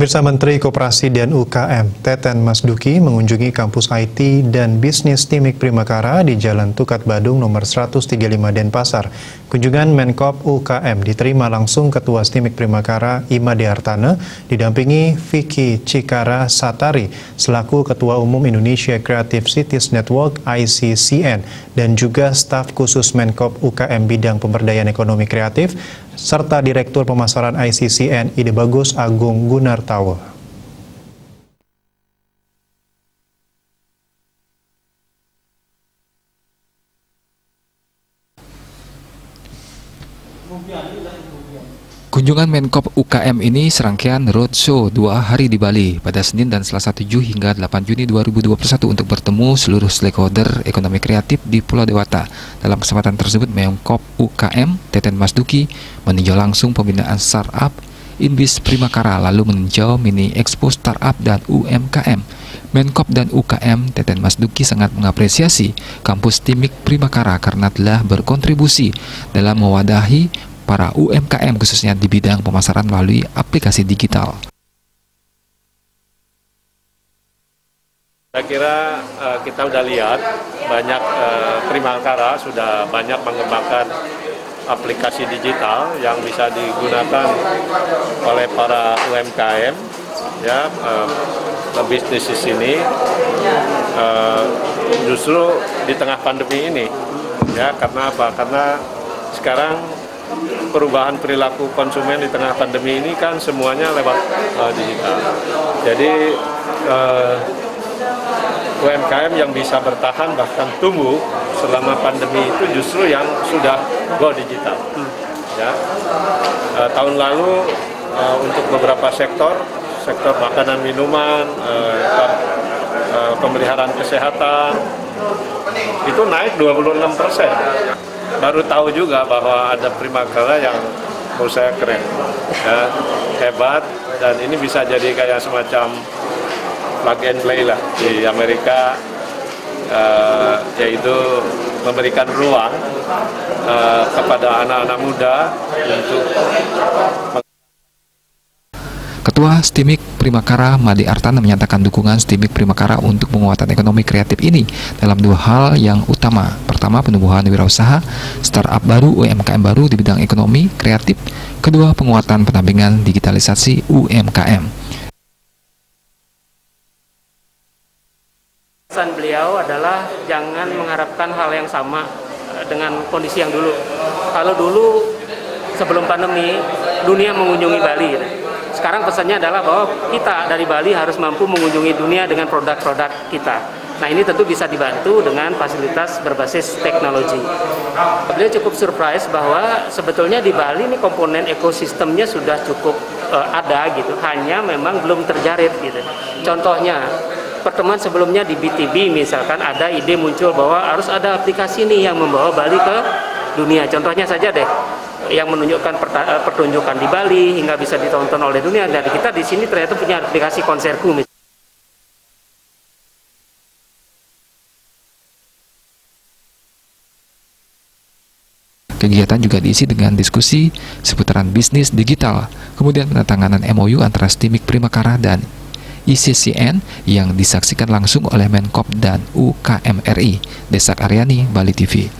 Pemirsa Menteri Koperasi dan UKM, Teten Mas Duki mengunjungi kampus IT dan bisnis Timik Primakara di Jalan Tukat Badung nomor 135 Denpasar. Kunjungan Menkop UKM diterima langsung Ketua Timik Primakara Imade Hartana didampingi Vicky Cikara Satari selaku Ketua Umum Indonesia Creative Cities Network ICCN dan juga staf khusus Menkop UKM bidang pemberdayaan ekonomi kreatif serta Direktur Pemasaran ICCN Ide Bagus Agung Gunartawa. Kunjungan Menkop UKM ini serangkaian roadshow dua hari di Bali pada Senin dan Selasa 7 hingga 8 Juni 2021 untuk bertemu seluruh stakeholder ekonomi kreatif di Pulau Dewata. Dalam kesempatan tersebut, Menkop UKM Teten Masduki meninjau langsung pembinaan startup Inbis Primakara lalu meninjau mini expo startup dan UMKM. Menkop dan UKM Teten Masduki sangat mengapresiasi kampus Timik Primakara karena telah berkontribusi dalam mewadahi para UMKM khususnya di bidang pemasaran melalui aplikasi digital. Saya kira uh, kita sudah lihat banyak uh, Primakara sudah banyak mengembangkan aplikasi digital yang bisa digunakan oleh para UMKM ya uh, bisnis di sini uh, justru di tengah pandemi ini ya karena apa karena sekarang perubahan perilaku konsumen di tengah pandemi ini kan semuanya lewat uh, digital. Jadi uh, eh, UMKM yang bisa bertahan bahkan tumbuh selama pandemi itu justru yang sudah go digital. Ya, uh, tahun lalu uh, untuk beberapa sektor, sektor makanan minuman, uh, pemeliharaan kesehatan itu naik 26 persen baru tahu juga bahwa ada Primakala yang menurut saya keren, ya, hebat, dan ini bisa jadi kayak semacam plug and play lah di Amerika, uh, yaitu memberikan ruang uh, kepada anak-anak muda untuk Ketua Stimik Primakara Madi Artana menyatakan dukungan Stimik Primakara untuk penguatan ekonomi kreatif ini dalam dua hal yang utama. Pertama, penumbuhan wirausaha, startup baru, UMKM baru di bidang ekonomi kreatif. Kedua, penguatan pendampingan digitalisasi UMKM. Pesan beliau adalah jangan mengharapkan hal yang sama eh, dengan kondisi yang dulu. Kalau dulu sebelum pandemi dunia mengunjungi Bali sekarang pesannya adalah bahwa kita dari Bali harus mampu mengunjungi dunia dengan produk-produk kita. Nah ini tentu bisa dibantu dengan fasilitas berbasis teknologi. Beliau cukup surprise bahwa sebetulnya di Bali ini komponen ekosistemnya sudah cukup uh, ada gitu, hanya memang belum terjarit gitu. Contohnya pertemuan sebelumnya di BTB misalkan ada ide muncul bahwa harus ada aplikasi nih yang membawa Bali ke dunia. Contohnya saja deh, yang menunjukkan eh, pertunjukan di Bali hingga bisa ditonton oleh dunia dan kita di sini ternyata punya aplikasi konserku Kegiatan juga diisi dengan diskusi seputaran bisnis digital, kemudian penandatanganan MOU antara Stimik Primakara dan ICCN yang disaksikan langsung oleh Menkop dan UKMRI. Desak Aryani, Bali TV.